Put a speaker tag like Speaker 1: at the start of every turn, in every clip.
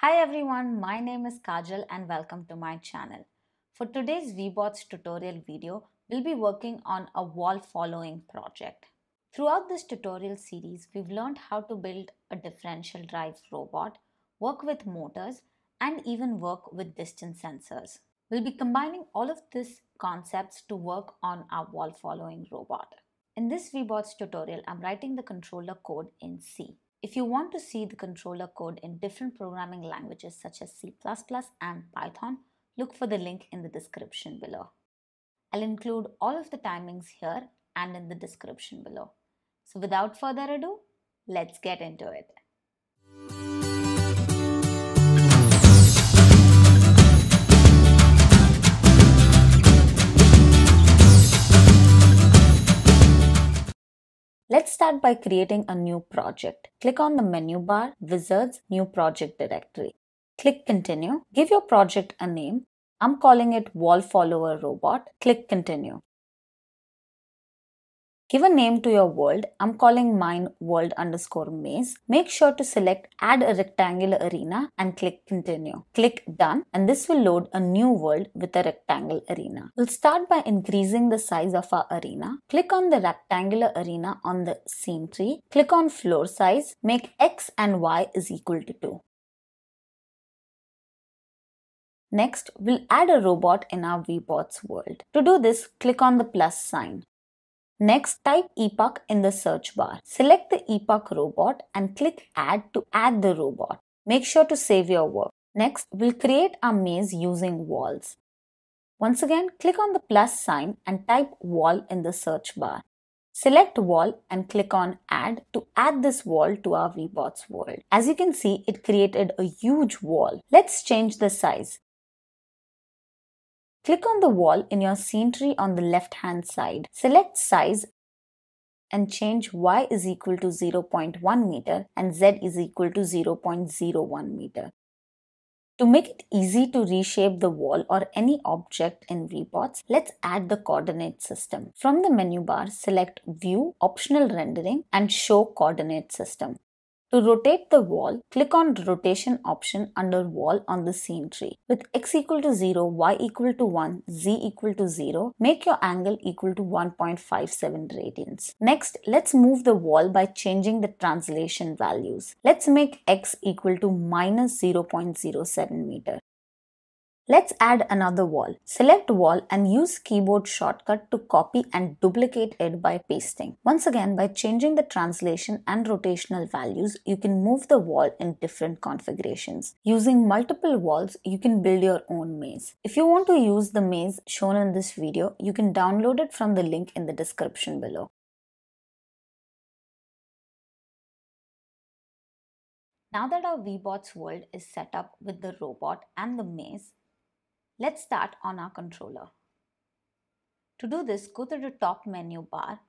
Speaker 1: Hi everyone, my name is Kajal and welcome to my channel. For today's Webots tutorial video, we'll be working on a wall following project. Throughout this tutorial series, we've learned how to build a differential drive robot, work with motors, and even work with distance sensors. We'll be combining all of these concepts to work on our wall following robot. In this Webots tutorial, I'm writing the controller code in C. If you want to see the controller code in different programming languages such as C++ and Python, look for the link in the description below. I'll include all of the timings here and in the description below. So without further ado, let's get into it. Let's start by creating a new project. Click on the menu bar, Wizards, New Project Directory. Click Continue. Give your project a name. I'm calling it Wall Follower Robot. Click Continue. Give a name to your world. I'm calling mine world underscore maze. Make sure to select add a rectangular arena and click continue. Click done and this will load a new world with a rectangle arena. We'll start by increasing the size of our arena. Click on the rectangular arena on the scene tree. Click on floor size. Make x and y is equal to 2. Next, we'll add a robot in our Webots world. To do this, click on the plus sign. Next, type e-puck in the search bar. Select the e-puck robot and click add to add the robot. Make sure to save your work. Next, we'll create a maze using walls. Once again, click on the plus sign and type wall in the search bar. Select wall and click on add to add this wall to our Webots world. As you can see, it created a huge wall. Let's change the size. Click on the wall in your scene tree on the left hand side. Select size and change y is equal to 0.1 meter and z is equal to 0.01 meter. To make it easy to reshape the wall or any object in Webots, let's add the coordinate system. From the menu bar, select View, Optional Rendering and Show Coordinate System. To rotate the wall, click on rotation option under wall on the scene tree. With x equal to 0, y equal to 1, z equal to 0, make your angle equal to 1.57 radians. Next, let's move the wall by changing the translation values. Let's make x equal to minus 0.07 meter. Let's add another wall. Select wall and use keyboard shortcut to copy and duplicate it by pasting. Once again, by changing the translation and rotational values, you can move the wall in different configurations. Using multiple walls, you can build your own maze. If you want to use the maze shown in this video, you can download it from the link in the description below. Now that our Webots world is set up with the robot and the maze, Let's start on our controller. To do this, go to the top menu bar,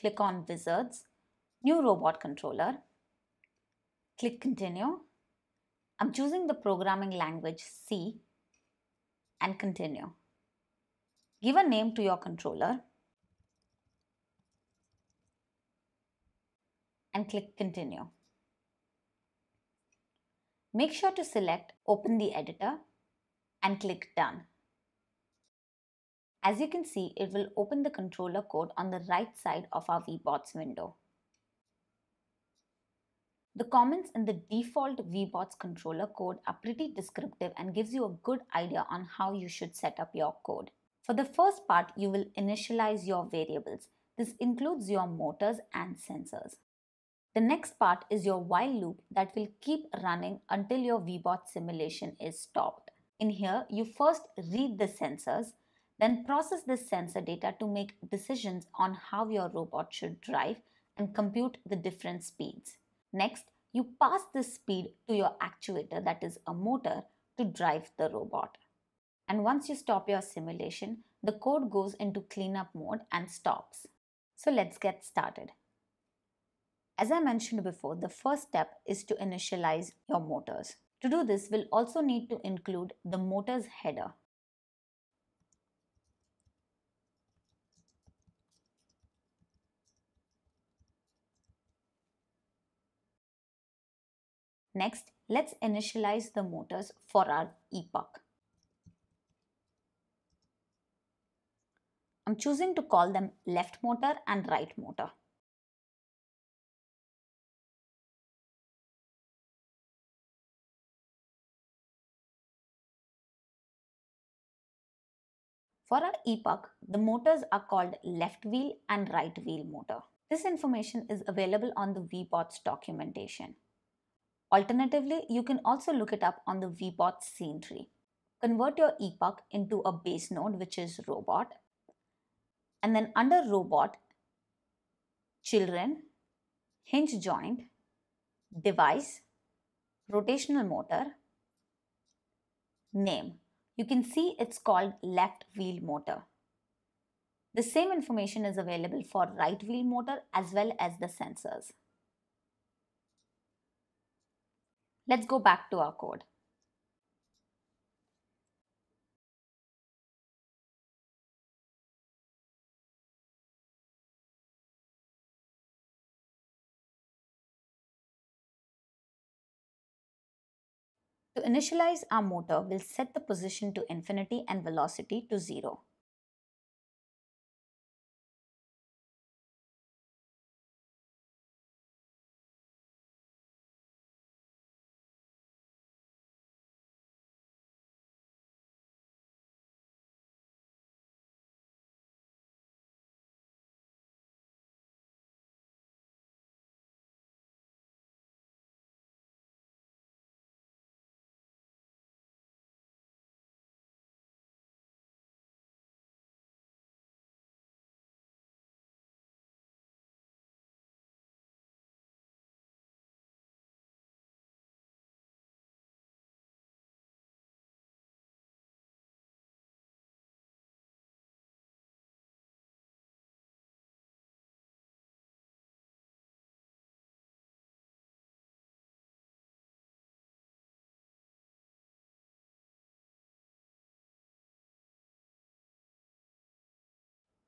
Speaker 1: click on Wizards, New Robot Controller, click Continue. I'm choosing the programming language C and continue. Give a name to your controller and click Continue. Make sure to select Open the Editor and click Done. As you can see, it will open the controller code on the right side of our Webots window. The comments in the default Webots controller code are pretty descriptive and gives you a good idea on how you should set up your code. For the first part, you will initialize your variables. This includes your motors and sensors. The next part is your while loop that will keep running until your Webot simulation is stopped. In here, you first read the sensors, then process this sensor data to make decisions on how your robot should drive and compute the different speeds. Next, you pass this speed to your actuator, that is a motor, to drive the robot. And once you stop your simulation, the code goes into cleanup mode and stops. So let's get started. As I mentioned before, the first step is to initialize your motors. To do this, we'll also need to include the motor's header. Next, let's initialize the motors for our e-puck. I'm choosing to call them left motor and right motor. For our e-puck, the motors are called left wheel and right wheel motor. This information is available on the Webots documentation. Alternatively, you can also look it up on the Webots scene tree. Convert your e-puck into a base node, which is robot. And then under robot, children, hinge joint, device, rotational motor, name you can see it's called left wheel motor. The same information is available for right wheel motor as well as the sensors. Let's go back to our code. To initialize our motor, we'll set the position to infinity and velocity to 0.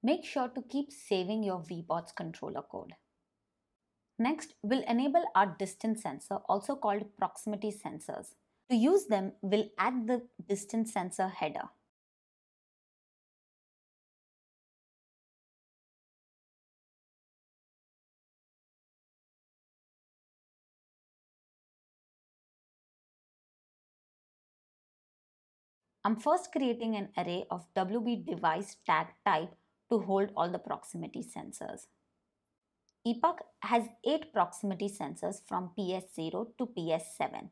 Speaker 1: Make sure to keep saving your Webots controller code. Next, we'll enable our distance sensor, also called proximity sensors. To use them, we'll add the distance sensor header. I'm first creating an array of WB device tag type to hold all the proximity sensors. E-puck has 8 proximity sensors from PS0 to PS7.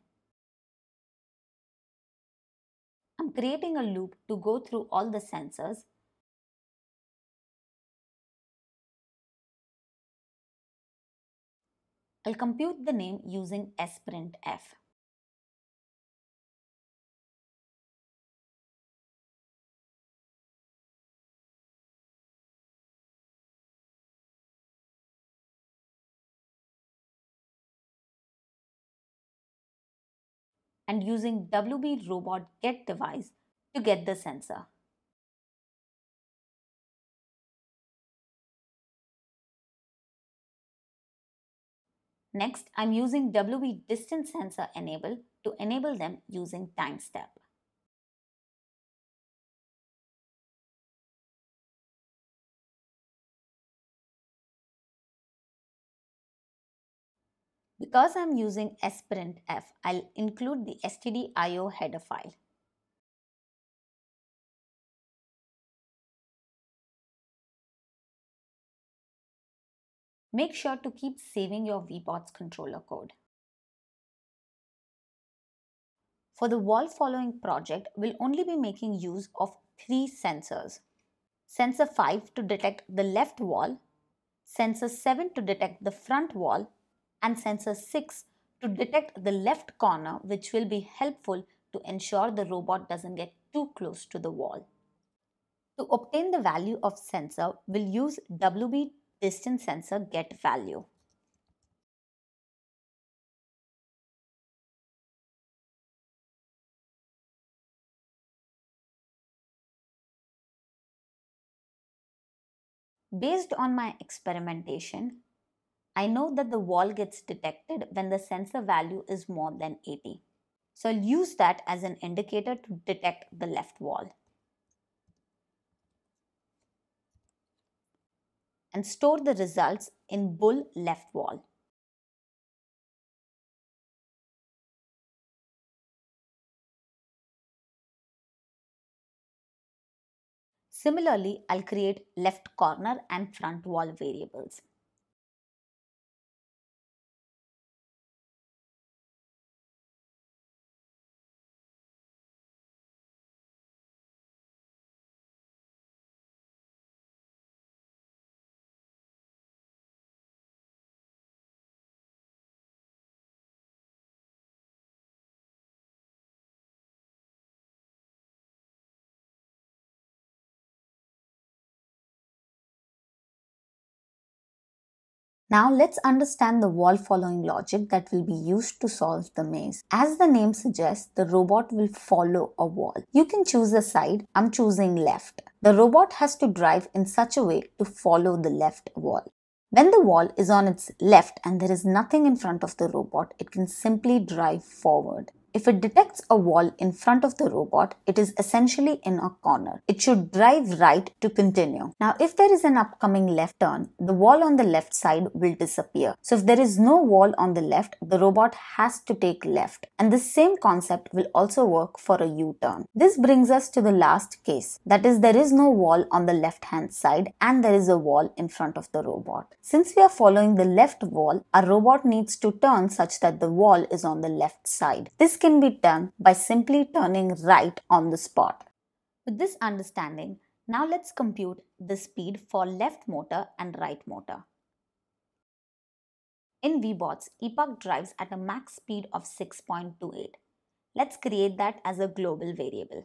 Speaker 1: I'm creating a loop to go through all the sensors I'll compute the name using sprintf. And using WB robot get device to get the sensor. Next, I'm using WB distance sensor enable to enable them using time step. Because I'm using sprintf, I'll include the stdio header file. Make sure to keep saving your Webots controller code. For the wall following project, we'll only be making use of three sensors. Sensor 5 to detect the left wall, sensor 7 to detect the front wall, and sensor 6 to detect the left corner which will be helpful to ensure the robot doesn't get too close to the wall. To obtain the value of sensor, we'll use WB distance sensor get value. Based on my experimentation, I know that the wall gets detected when the sensor value is more than 80. So I'll use that as an indicator to detect the left wall. And store the results in bool left wall. Similarly, I'll create left corner and front wall variables. Now let's understand the wall following logic that will be used to solve the maze. As the name suggests, the robot will follow a wall. You can choose a side, I'm choosing left. The robot has to drive in such a way to follow the left wall. When the wall is on its left and there is nothing in front of the robot, it can simply drive forward. If it detects a wall in front of the robot, it is essentially in a corner. It should drive right to continue. Now, if there is an upcoming left turn, the wall on the left side will disappear. So if there is no wall on the left, the robot has to take left. And the same concept will also work for a U-turn. This brings us to the last case. That is, there is no wall on the left hand side and there is a wall in front of the robot. Since we are following the left wall, our robot needs to turn such that the wall is on the left side. This can be done by simply turning right on the spot. With this understanding, now let's compute the speed for left motor and right motor. In Webots, E-puck drives at a max speed of 6.28. Let's create that as a global variable.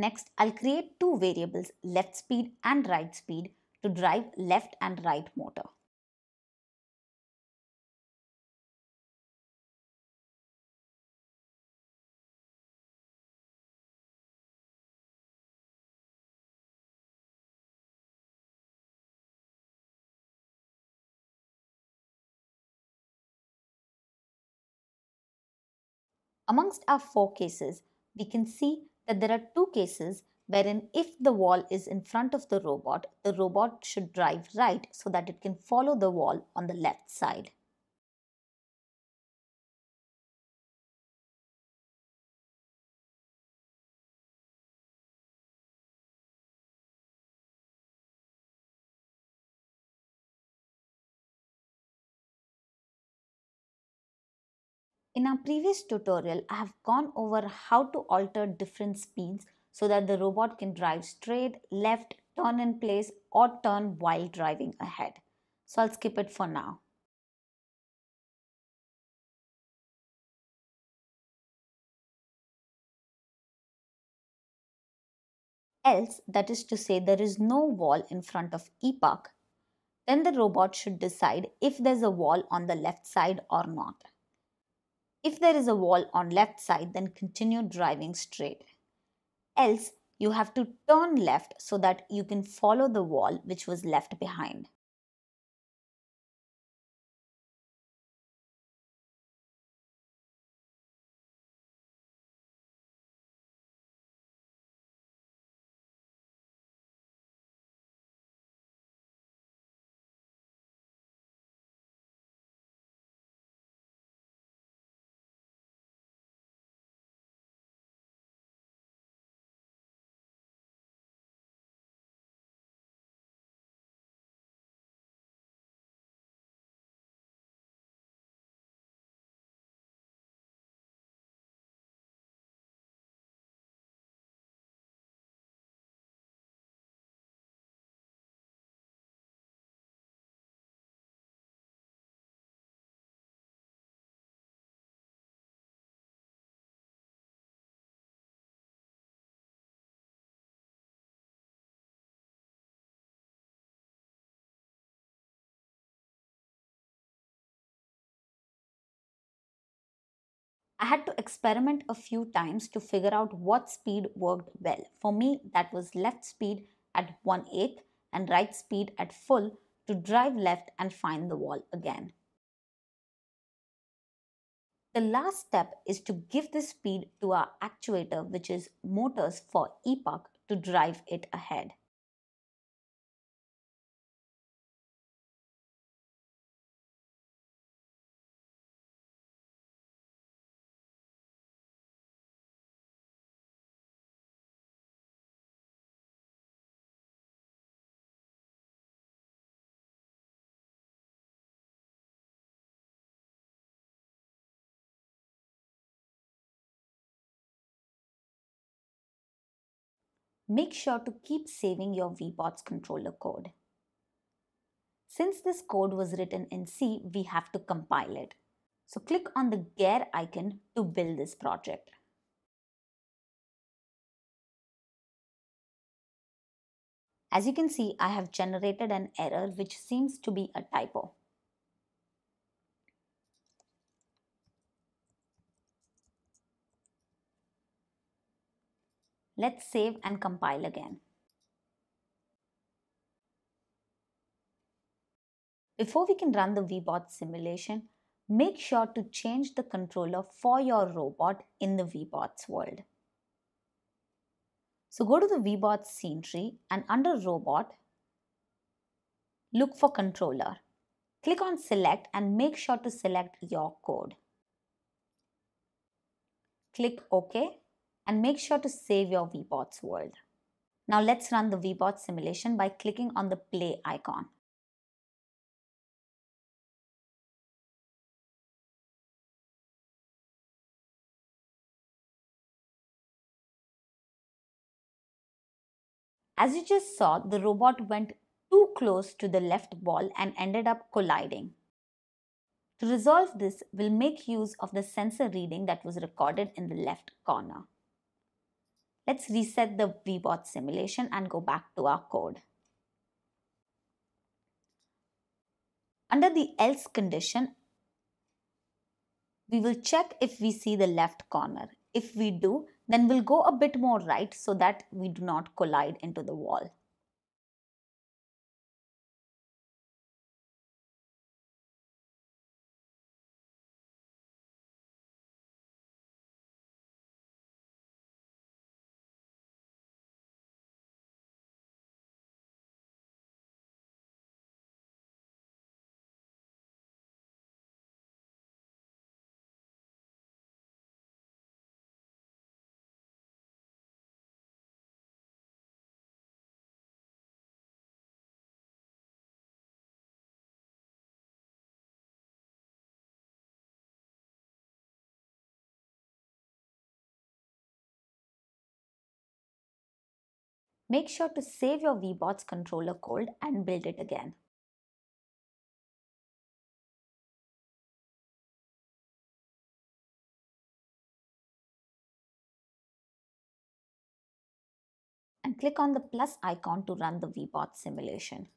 Speaker 1: Next, I'll create two variables, left speed and right speed, to drive left and right motor. Amongst our four cases, we can see that there are two cases wherein if the wall is in front of the robot, the robot should drive right so that it can follow the wall on the left side. In our previous tutorial, I have gone over how to alter different speeds so that the robot can drive straight, left, turn in place or turn while driving ahead. So I'll skip it for now. Else, that is to say there is no wall in front of e-puck, then the robot should decide if there's a wall on the left side or not. If there is a wall on left side, then continue driving straight. Else, you have to turn left so that you can follow the wall which was left behind. I had to experiment a few times to figure out what speed worked well. For me, that was left speed at 1 8 and right speed at full to drive left and find the wall again. The last step is to give the speed to our actuator, which is motors for e-puck, to drive it ahead. Make sure to keep saving your Webots controller code. Since this code was written in C, we have to compile it. So click on the gear icon to build this project. As you can see, I have generated an error which seems to be a typo. Let's save and compile again. Before we can run the Webot simulation, make sure to change the controller for your robot in the Webots world. So go to the Webot scene tree and under robot, look for controller. Click on select and make sure to select your code. Click OK and make sure to save your Webots world. Now let's run the Webot simulation by clicking on the play icon. As you just saw, the robot went too close to the left wall and ended up colliding. To resolve this, we'll make use of the sensor reading that was recorded in the left corner. Let's reset the Webot simulation and go back to our code. Under the else condition, we will check if we see the left corner. If we do, then we'll go a bit more right so that we do not collide into the wall. Make sure to save your Webots controller code and build it again. And click on the plus icon to run the Webot simulation.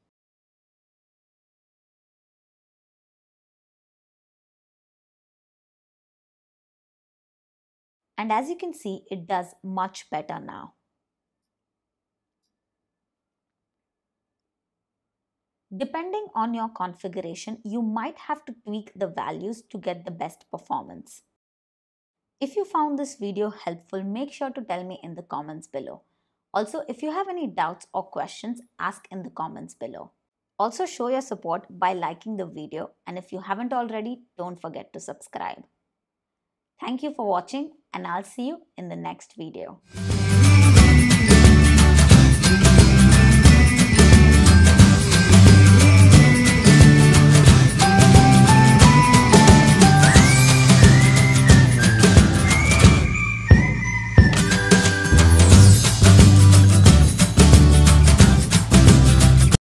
Speaker 1: And as you can see, it does much better now. Depending on your configuration, you might have to tweak the values to get the best performance. If you found this video helpful, make sure to tell me in the comments below. Also, if you have any doubts or questions, ask in the comments below. Also show your support by liking the video and if you haven't already, don't forget to subscribe. Thank you for watching and I'll see you in the next video.